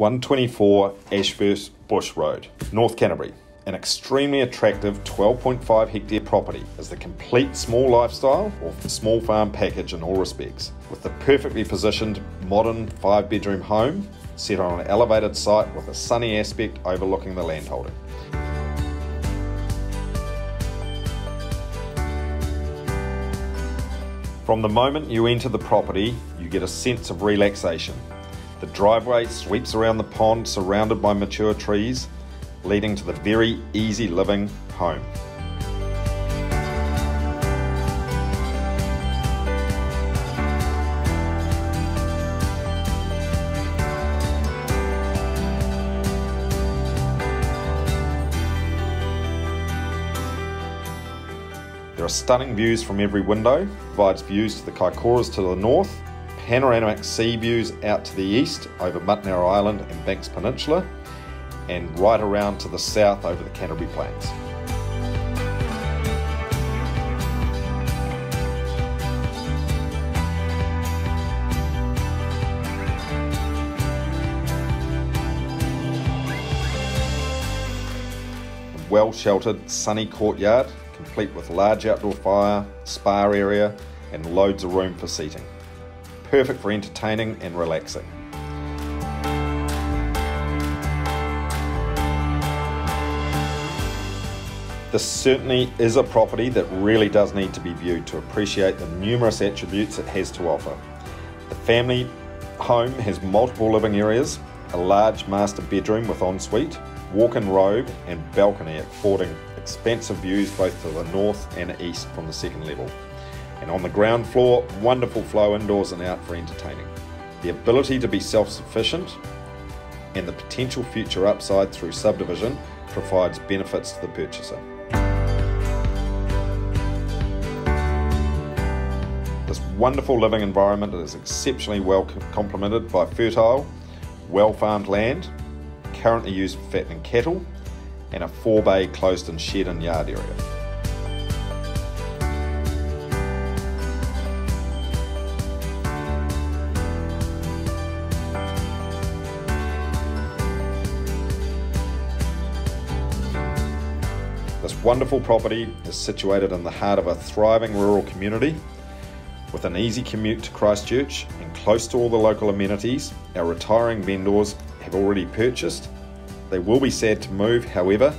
124 Ashworth Bush Road, North Canterbury. An extremely attractive 12.5 hectare property is the complete small lifestyle or small farm package in all respects, with the perfectly positioned modern five bedroom home set on an elevated site with a sunny aspect overlooking the landholding. From the moment you enter the property, you get a sense of relaxation. The driveway sweeps around the pond surrounded by mature trees, leading to the very easy living home. There are stunning views from every window, provides views to the Kaikouras to the north, panoramic sea views out to the east over Motunau Island and Banks Peninsula, and right around to the south over the Canterbury Plains. well sheltered, sunny courtyard, complete with large outdoor fire, spa area, and loads of room for seating. Perfect for entertaining and relaxing. This certainly is a property that really does need to be viewed to appreciate the numerous attributes it has to offer. The family home has multiple living areas, a large master bedroom with ensuite, walk-in robe and balcony affording expansive views both to the north and east from the second level. And on the ground floor, wonderful flow indoors and out for entertaining. The ability to be self-sufficient and the potential future upside through subdivision provides benefits to the purchaser. This wonderful living environment is exceptionally well complemented by fertile, well farmed land currently used for fattening cattle, and a four bay closed in shed and yard area. This wonderful property is situated in the heart of a thriving rural community with an easy commute to Christchurch and close to all the local amenities, our retiring vendors have already purchased. They will be sad to move, however,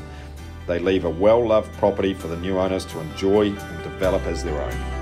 they leave a well loved property for the new owners to enjoy and develop as their own.